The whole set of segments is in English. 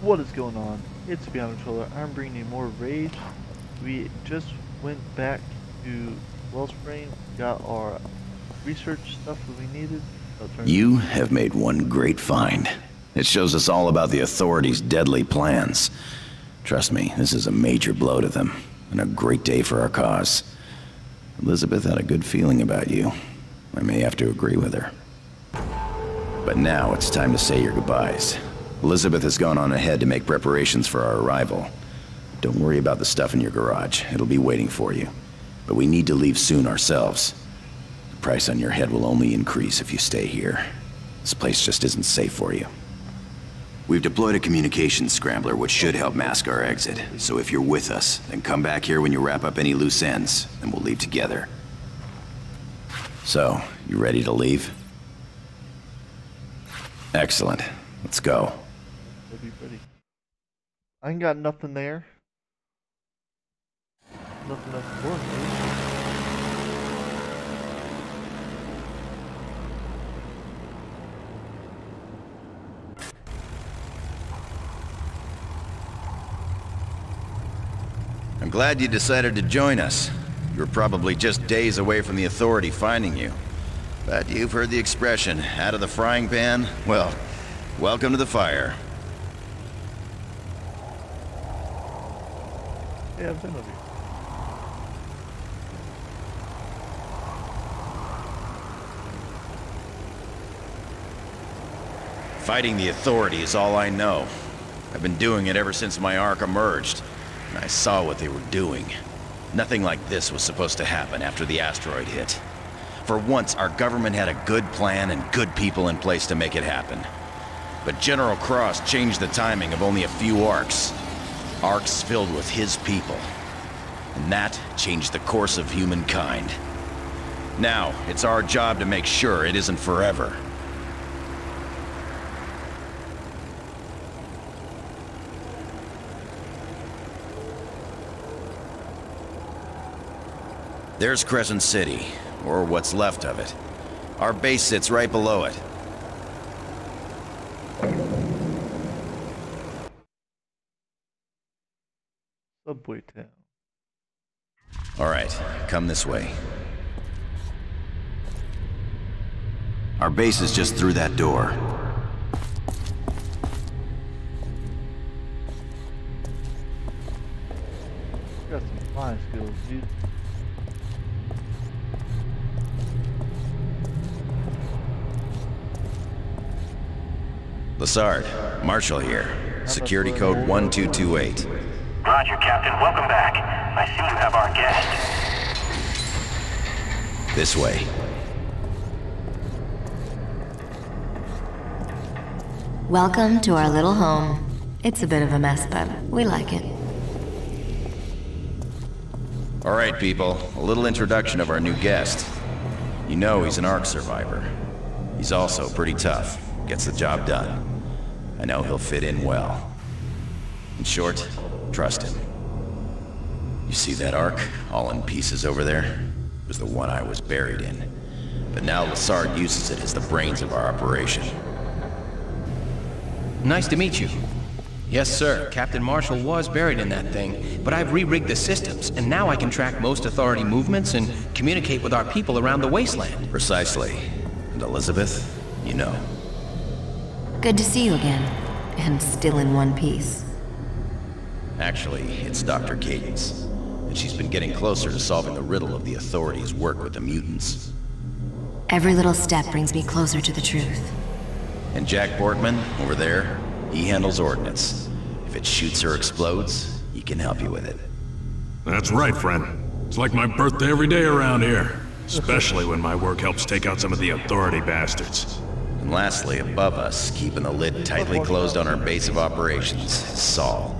What is going on? It's Behind Controller. I'm bringing you more Rage. We just went back to Wellspring, got our research stuff that we needed. You have made one great find. It shows us all about the authorities' deadly plans. Trust me, this is a major blow to them, and a great day for our cause. Elizabeth had a good feeling about you. I may have to agree with her. But now it's time to say your goodbyes. Elizabeth has gone on ahead to make preparations for our arrival. Don't worry about the stuff in your garage. It'll be waiting for you. But we need to leave soon ourselves. The price on your head will only increase if you stay here. This place just isn't safe for you. We've deployed a communications scrambler which should help mask our exit. So if you're with us, then come back here when you wrap up any loose ends, and we'll leave together. So, you ready to leave? Excellent. Let's go. I ain't got nothing there. Nothing else important. eh? I'm glad you decided to join us. You were probably just days away from the authority finding you. But you've heard the expression, out of the frying pan? Well, welcome to the fire. Fighting the authority is all I know. I've been doing it ever since my ark emerged, and I saw what they were doing. Nothing like this was supposed to happen after the asteroid hit. For once, our government had a good plan and good people in place to make it happen. But General Cross changed the timing of only a few arks. Arks filled with his people. And that changed the course of humankind. Now, it's our job to make sure it isn't forever. There's Crescent City, or what's left of it. Our base sits right below it. Subway town. All right, come this way. Our base is just through that door. Got some flying skills, dude. Lassard, Marshall here. Security code 1228. Roger, Captain. Welcome back. I see you have our guest. This way. Welcome to our little home. It's a bit of a mess, but we like it. All right, people. A little introduction of our new guest. You know he's an Ark survivor. He's also pretty tough. Gets the job done. I know he'll fit in well. In short, trust him. You see that ark, all in pieces over there? It was the one I was buried in. But now Lassard uses it as the brains of our operation. Nice to meet you. Yes, sir. Captain Marshall was buried in that thing, but I've re-rigged the systems, and now I can track most Authority movements and communicate with our people around the wasteland. Precisely. And Elizabeth, you know. Good to see you again. And still in one piece. Actually, it's Dr. Cadence. And she's been getting closer to solving the riddle of the authorities' work with the mutants. Every little step brings me closer to the truth. And Jack Bortman, over there, he handles ordnance. If it shoots or explodes, he can help you with it. That's right, friend. It's like my birthday every day around here. Especially when my work helps take out some of the authority bastards. And lastly, above us, keeping the lid tightly closed on our base of operations, is Saul.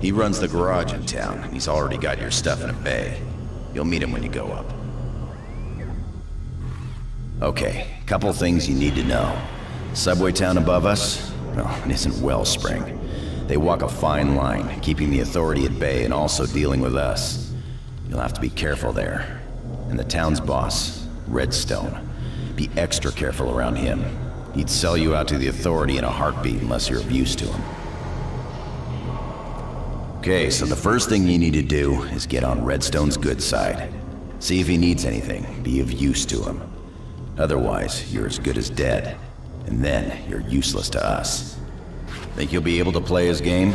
He runs the garage in town, and he's already got your stuff in a bay. You'll meet him when you go up. Okay, couple things you need to know. Subway town above us? Well, it isn't Wellspring. They walk a fine line, keeping the authority at bay and also dealing with us. You'll have to be careful there. And the town's boss, Redstone. Be extra careful around him. He'd sell you out to the authority in a heartbeat unless you're of use to him. Okay, so the first thing you need to do is get on Redstone's good side. See if he needs anything, be of use to him. Otherwise, you're as good as dead. And then, you're useless to us. Think you'll be able to play his game?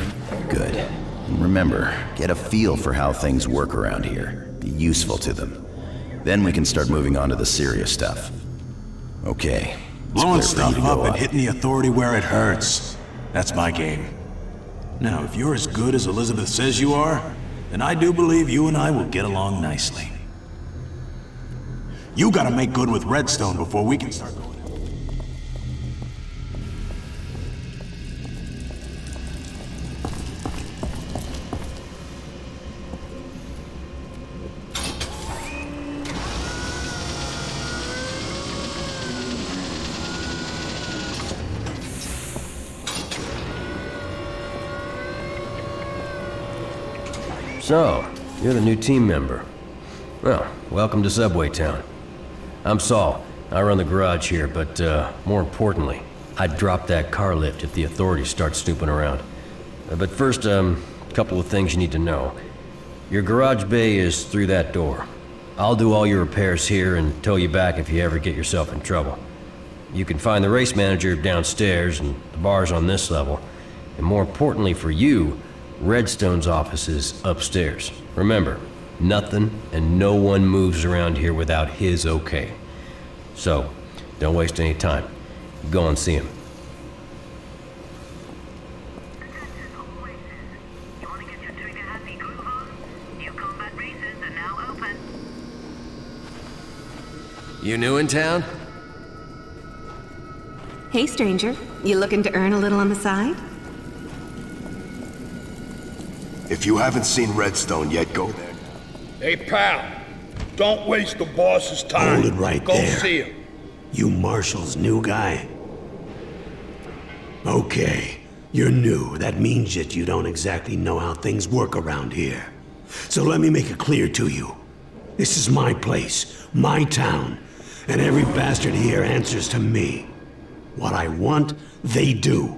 Good. And remember, get a feel for how things work around here. Be useful to them. Then we can start moving on to the serious stuff. Okay. Blowing clear for you stuff up and hitting the authority where it hurts. That's my game. Now, if you're as good as Elizabeth says you are, then I do believe you and I will get along nicely. You gotta make good with Redstone before we can start going. So, you're the new team member. Well, welcome to Subway Town. I'm Saul. I run the garage here, but uh, more importantly, I'd drop that car lift if the authorities start snooping around. Uh, but first, um, a couple of things you need to know. Your garage bay is through that door. I'll do all your repairs here and tow you back if you ever get yourself in trouble. You can find the race manager downstairs and the bar's on this level. And more importantly for you, Redstone's office is upstairs. Remember, nothing and no one moves around here without his okay. So, don't waste any time. Go and see him. You want to get your trigger happy groove on? New combat races are now open. You new in town? Hey, stranger. You looking to earn a little on the side? If you haven't seen Redstone yet, go there. Hey, pal. Don't waste the boss's time. Hold it right Go there. see him. You Marshall's new guy? Okay, you're new. That means that you don't exactly know how things work around here. So let me make it clear to you. This is my place, my town, and every bastard here answers to me. What I want, they do.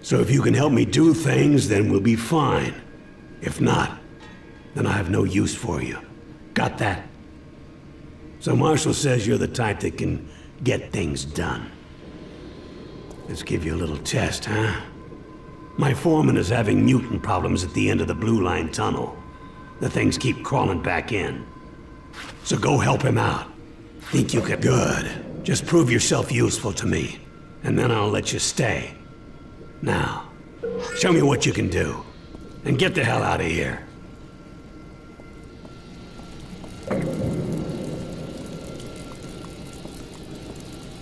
So if you can help me do things, then we'll be fine. If not, then I have no use for you. Got that? So Marshall says you're the type that can get things done. Let's give you a little test, huh? My foreman is having mutant problems at the end of the Blue Line tunnel. The things keep crawling back in. So go help him out. Think you could? Good. Just prove yourself useful to me, and then I'll let you stay. Now, show me what you can do, and get the hell out of here.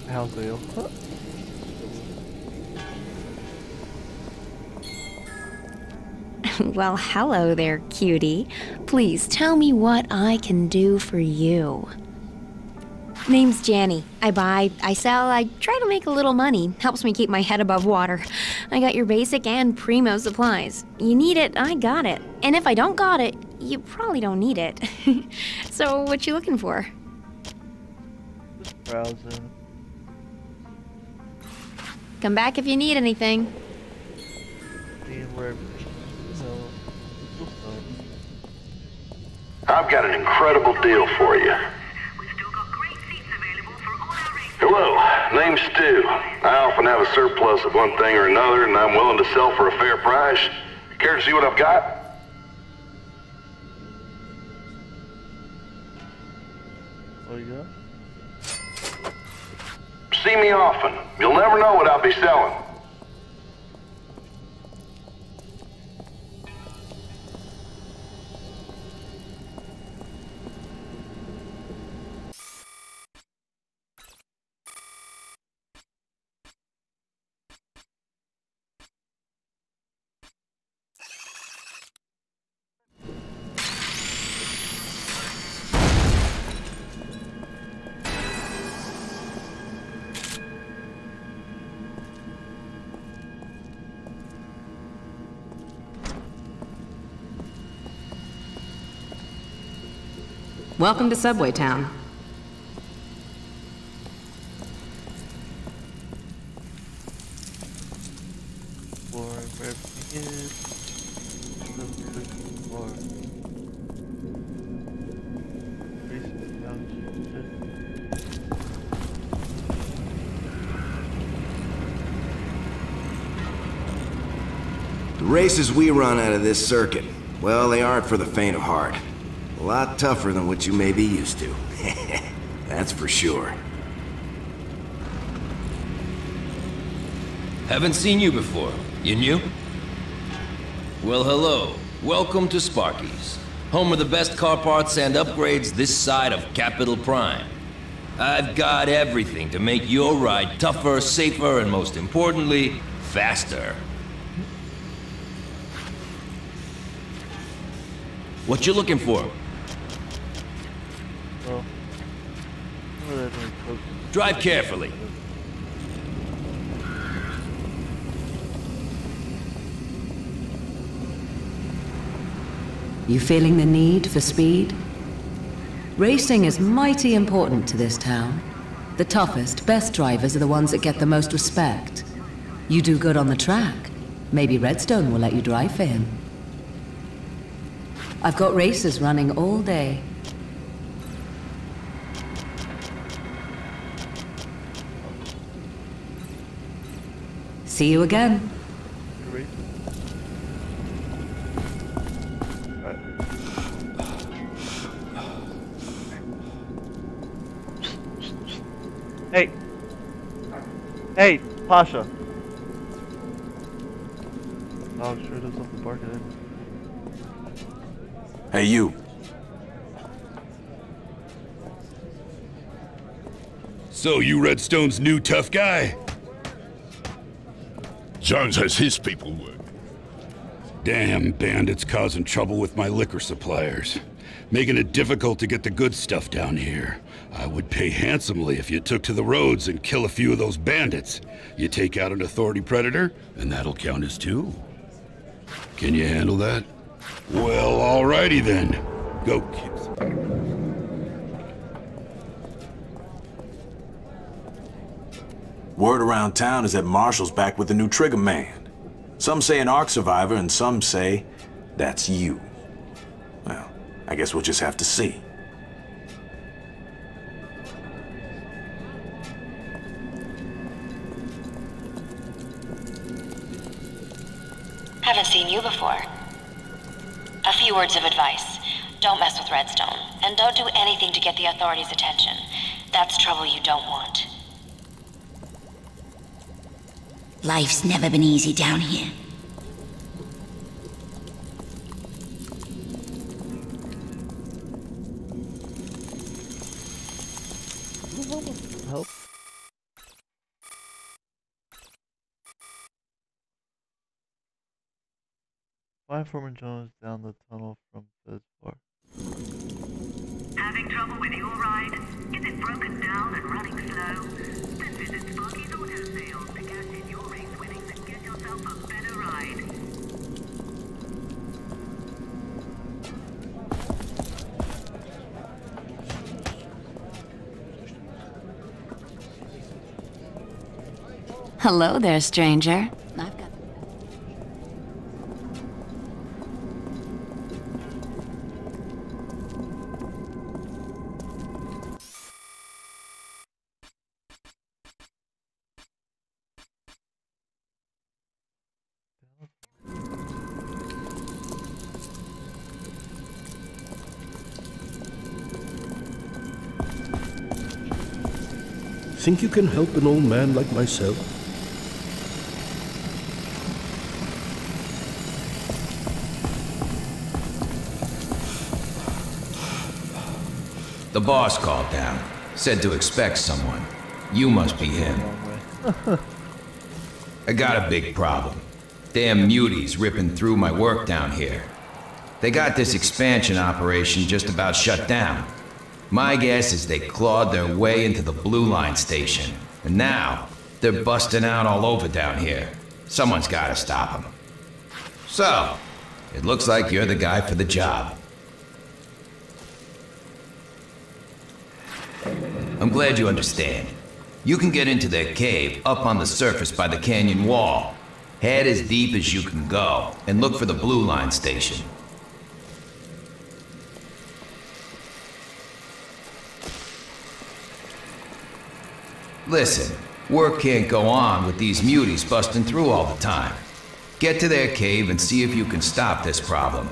How's it? Well, hello there, cutie. Please tell me what I can do for you. Name's Janny. I buy, I sell, I try to make a little money. Helps me keep my head above water. I got your basic and primo supplies. You need it, I got it. And if I don't got it, you probably don't need it. so, what you looking for? Just browsing. Come back if you need anything. Seeing where everything, you know, looks like. I've got an incredible deal for you. Hello, name's Stu. I often have a surplus of one thing or another, and I'm willing to sell for a fair price. Care to see what I've got? What you got? See me often. You'll never know what I'll be selling. Welcome to Subway Town. The races we run out of this circuit, well, they aren't for the faint of heart. A lot tougher than what you may be used to. That's for sure. Haven't seen you before. You new? Well, hello. Welcome to Sparky's, home of the best car parts and upgrades this side of Capital Prime. I've got everything to make your ride tougher, safer, and most importantly, faster. What you looking for? Well, some of that may cook. Drive carefully. You feeling the need for speed? Racing is mighty important to this town. The toughest, best drivers are the ones that get the most respect. You do good on the track. Maybe Redstone will let you drive for him. I've got races running all day. See you again. Great. Hey. Hey, Pasha. Oh, sure does something barking in. Hey, you. So, you Redstone's new tough guy? Jones has his people work. Damn bandits causing trouble with my liquor suppliers. Making it difficult to get the good stuff down here. I would pay handsomely if you took to the roads and kill a few of those bandits. You take out an authority predator, and that'll count as two. Can you handle that? Well, alrighty then. Go, kids. Word around town is that Marshall's back with the new Trigger Man. Some say an Ark survivor, and some say that's you. Well, I guess we'll just have to see. Haven't seen you before. A few words of advice. Don't mess with Redstone, and don't do anything to get the authorities' attention. That's trouble you don't want. Life's never been easy down here. Help. Find Foreman Jones down the tunnel from Fez Bar. Having trouble with your ride? Is it broken down and running slow? Then visit Sparky's Auto Sales to cash in your race winnings and get yourself a better ride. Hello there, stranger. I've got. Think you can help an old man like myself? The boss called down. Said to expect someone. You must be him. I got a big problem. Damn muties ripping through my work down here. They got this expansion operation just about shut down. My guess is they clawed their way into the Blue Line station. And now, they're busting out all over down here. Someone's gotta stop them. So, it looks like you're the guy for the job. I'm glad you understand. You can get into their cave up on the surface by the canyon wall. Head as deep as you can go, and look for the Blue Line station. Listen, work can't go on with these muties busting through all the time. Get to their cave and see if you can stop this problem.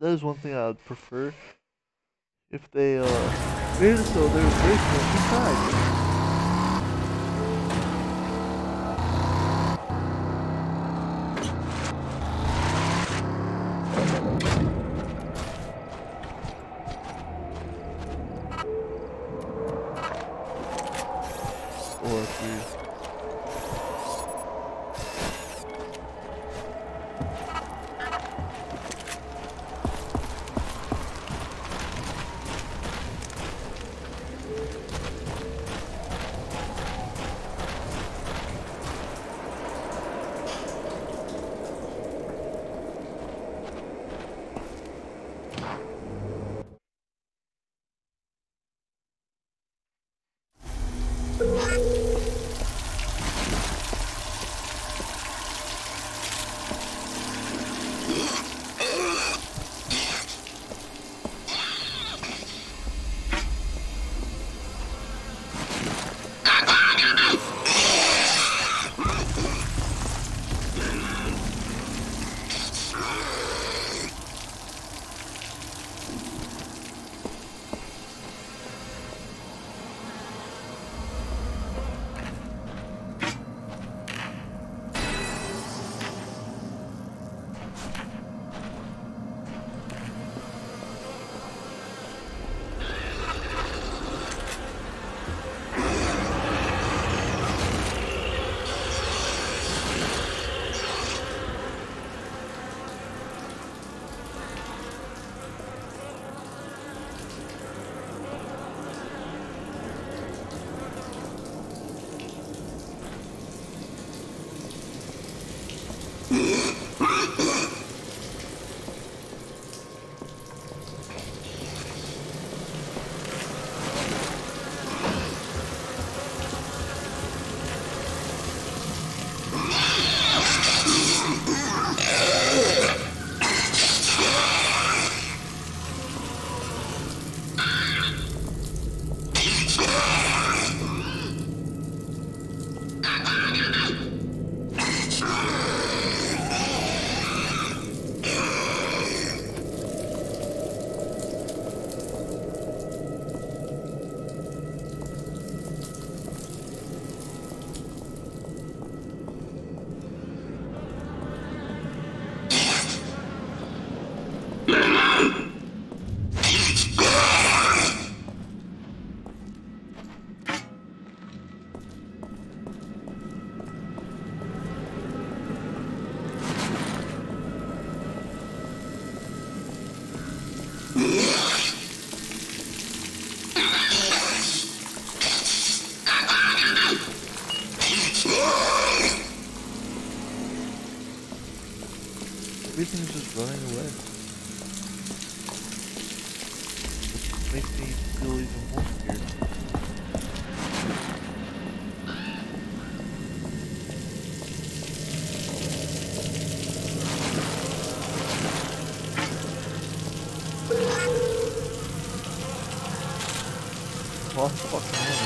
That is one thing I would prefer. If they, uh, made so there's racing on two sides. Running away. Which makes me feel even more scared. Lost fucking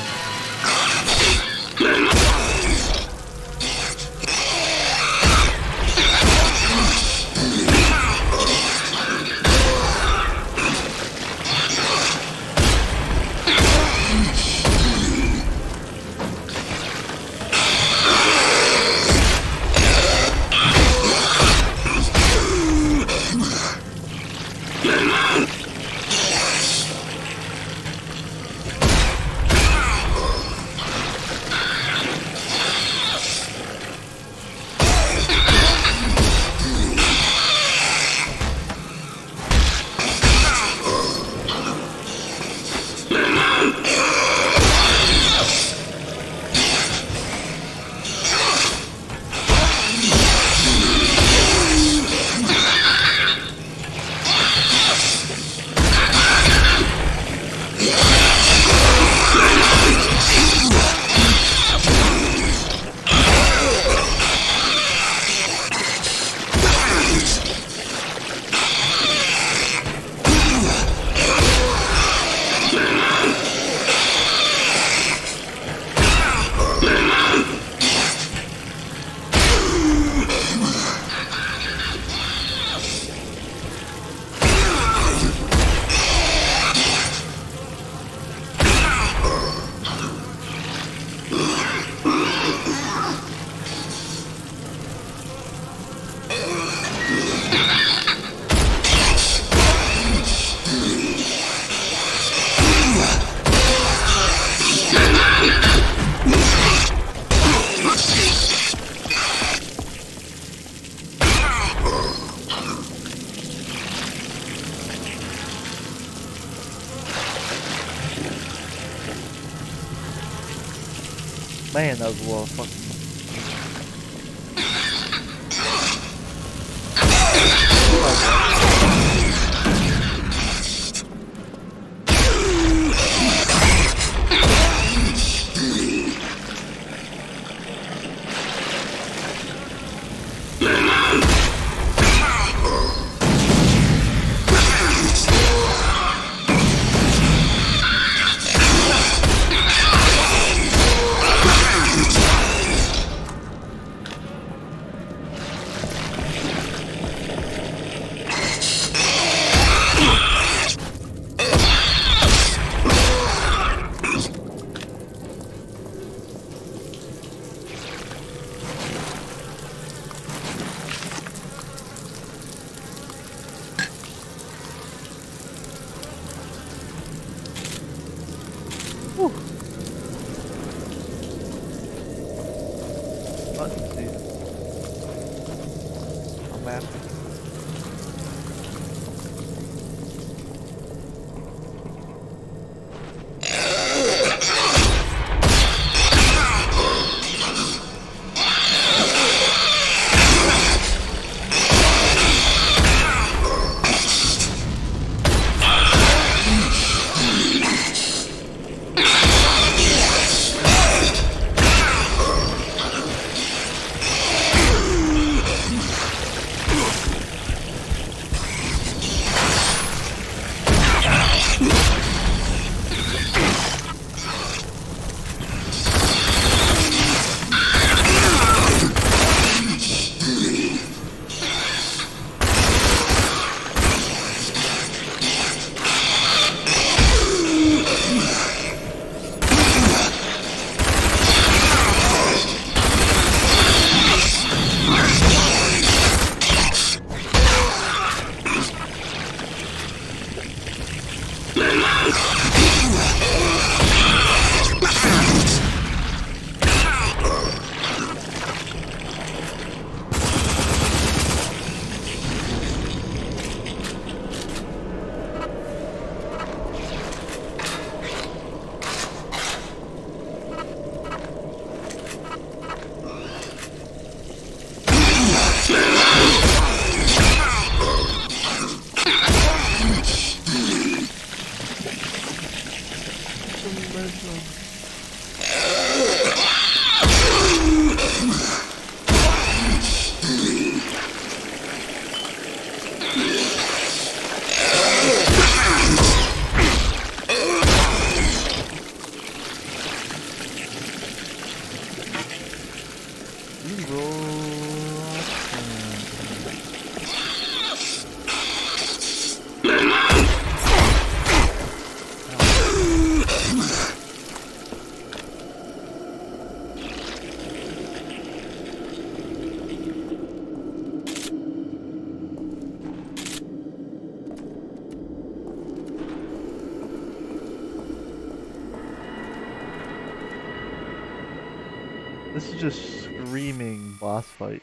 This is just screaming boss fight.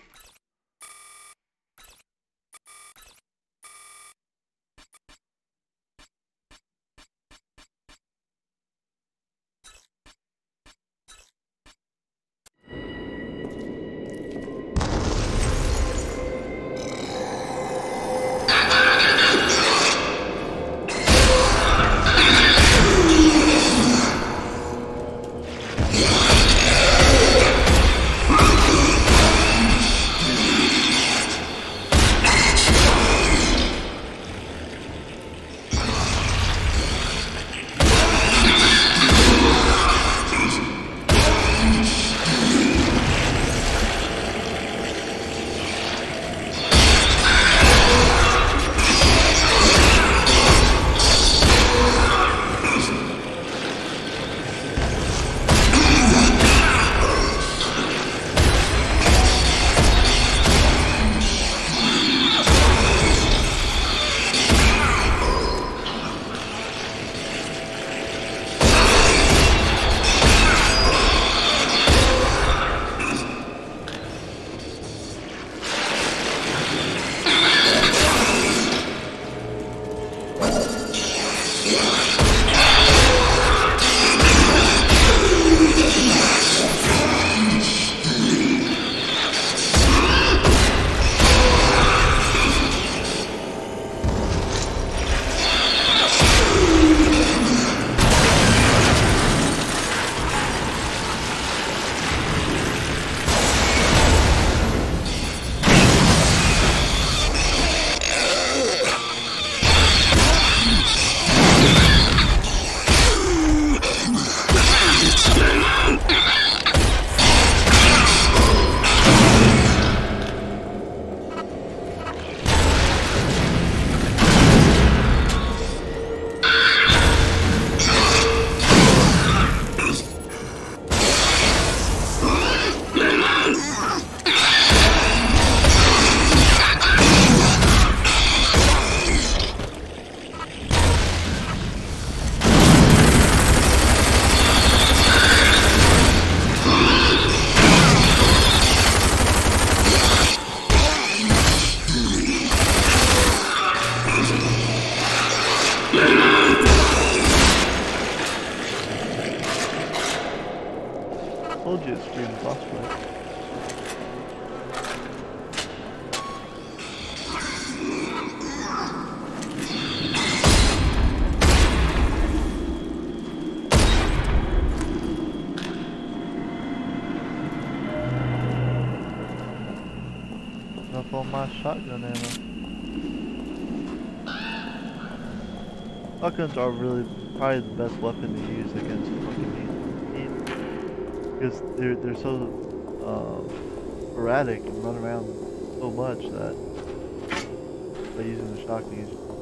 Are really probably the best weapon to use against fucking me. Because they're they're so uh, erratic and run around so much that by using the shotgun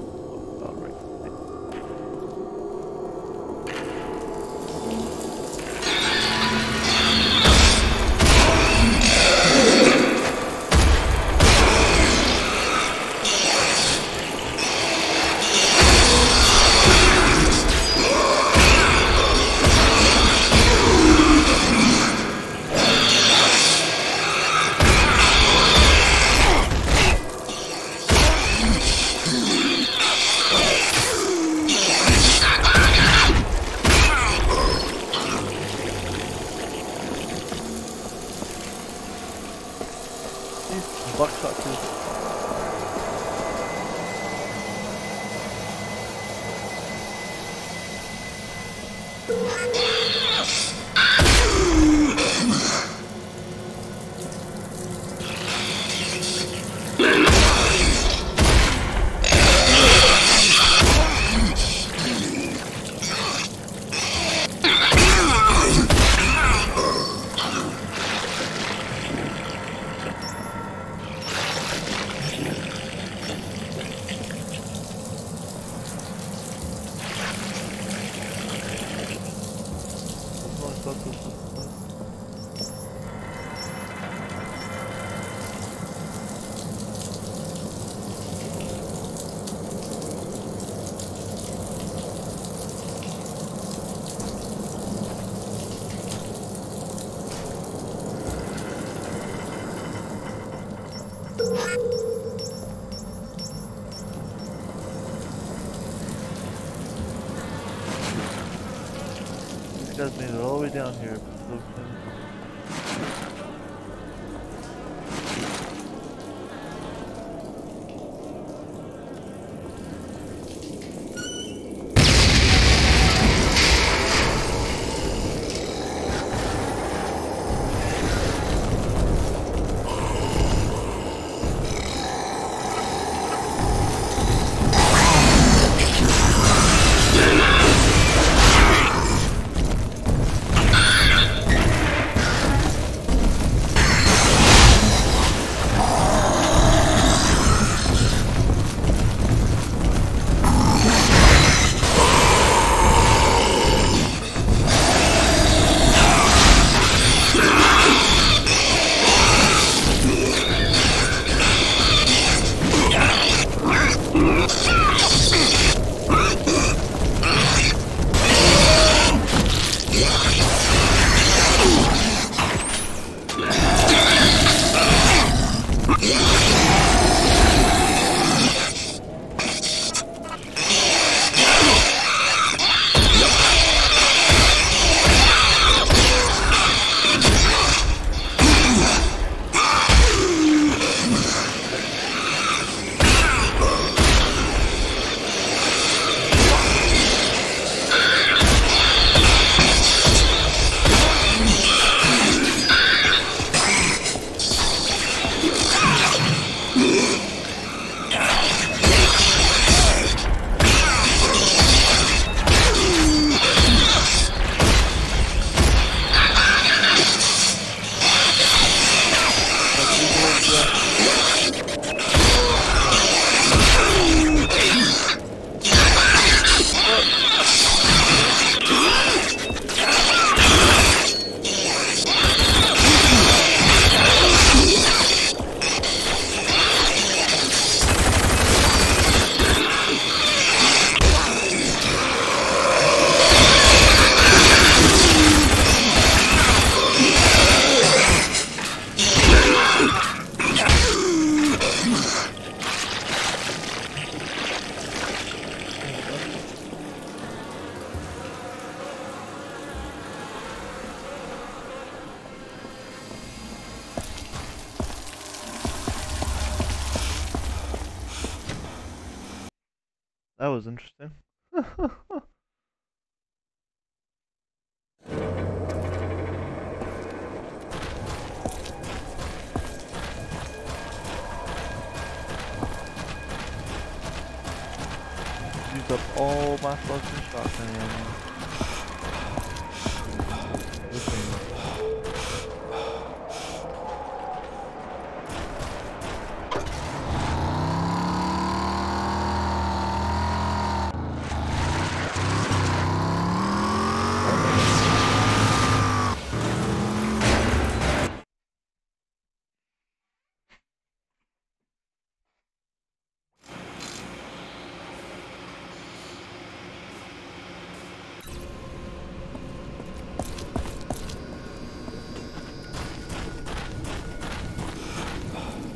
up all my fucking shotgun ammo.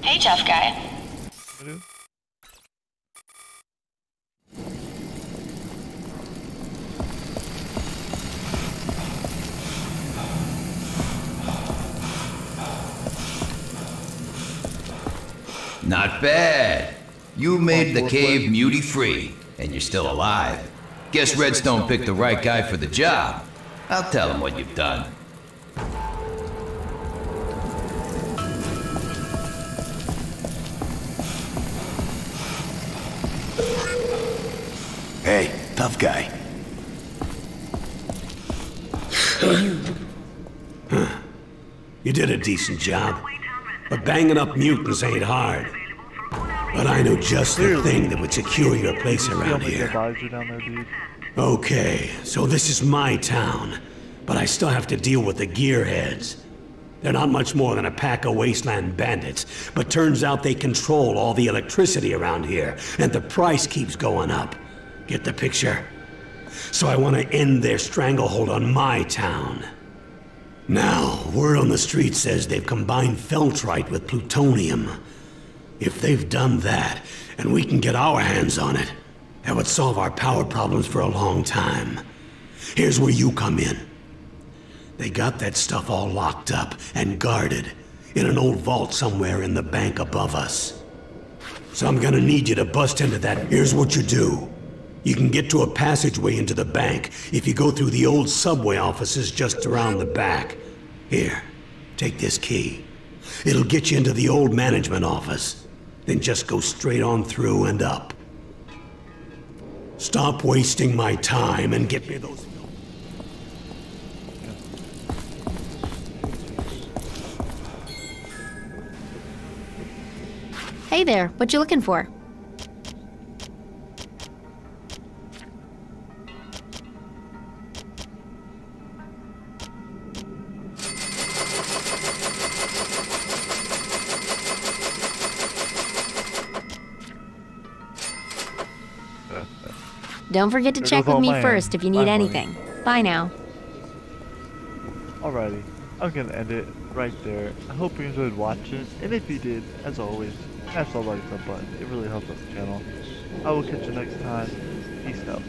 Hey, tough guy. Not bad. You made the cave muty free, and you're still alive. Guess Redstone picked the right guy for the job. I'll tell him what you've done. Hey, tough guy. You did a decent job. But banging up mutants ain't hard. But I know just the thing that would secure your place around here. advisor down there, dude. Okay, so this is my town, but I still have to deal with the gearheads. They're not much more than a pack of wasteland bandits, but turns out they control all the electricity around here, and the price keeps going up. Get the picture? So I want to end their stranglehold on my town. Now, word on the street says they've combined feltrite with plutonium. If they've done that, and we can get our hands on it, that would solve our power problems for a long time. Here's where you come in. They got that stuff all locked up and guarded in an old vault somewhere in the bank above us. So I'm gonna need you to bust into that. Here's what you do. You can get to a passageway into the bank if you go through the old subway offices just around the back. Here, take this key. It'll get you into the old management office. Then just go straight on through and up. Stop wasting my time and get me those. Hey there, what you looking for? Don't forget to There check with me first if you my need money. anything. Bye now. Alrighty, I'm gonna end it right there. I hope you enjoyed watching, and if you did, as always, smash the like button. It really helps out the channel. I will catch you next time. Peace out.